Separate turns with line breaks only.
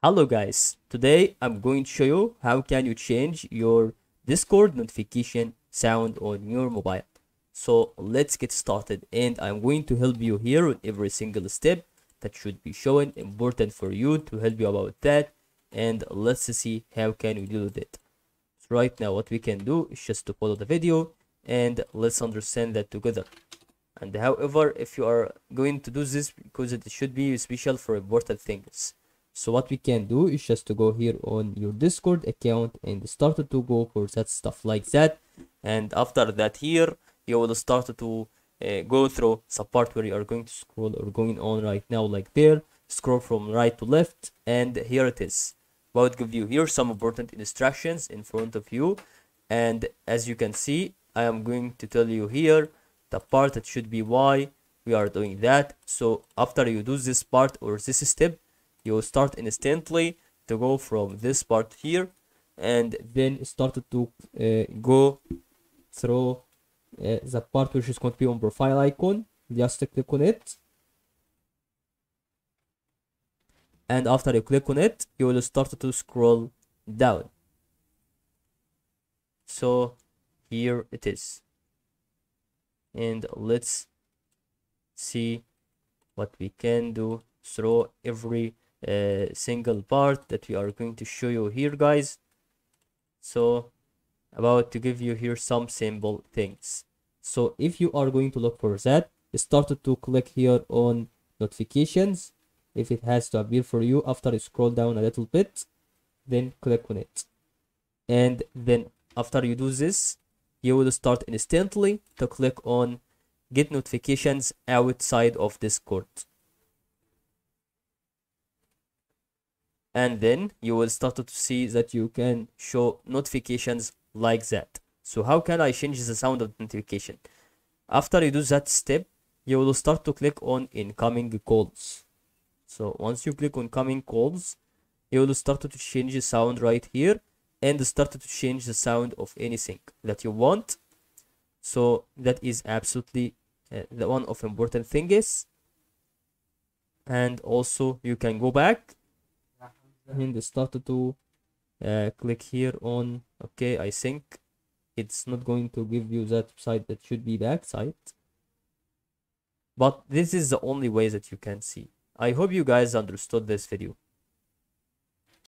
Hello guys, today I'm going to show you how can you change your Discord notification sound on your mobile. So let's get started and I'm going to help you here on every single step that should be shown important for you to help you about that and let's see how can we do with it. So right now what we can do is just to follow the video and let's understand that together. And however, if you are going to do this because it should be special for important things. So what we can do is just to go here on your Discord account and start to go for that stuff like that. And after that here, you will start to uh, go through the part where you are going to scroll or going on right now like there. Scroll from right to left and here it is. About give you here some important instructions in front of you. And as you can see, I am going to tell you here the part that should be why we are doing that. So after you do this part or this step, you will start instantly to go from this part here and then start to uh, go through uh, the part which is going to be on profile icon. Just click on it. And after you click on it you will start to scroll down. So here it is. And let's see what we can do through every uh, single part that we are going to show you here guys. So about to give you here some simple things. So if you are going to look for that start to click here on notifications. If it has to appear for you after you scroll down a little bit then click on it. And then after you do this you will start instantly to click on get notifications outside of discord and then you will start to see that you can show notifications like that. So how can i change the sound of notification? After you do that step you will start to click on incoming calls. So once you click on coming calls you will start to change the sound right here and start to change the sound of anything that you want. So that is absolutely uh, the one of important thing is and also you can go back and start to uh, click here on okay i think it's not going to give you that side that should be back side but this is the only way that you can see. I hope you guys understood this video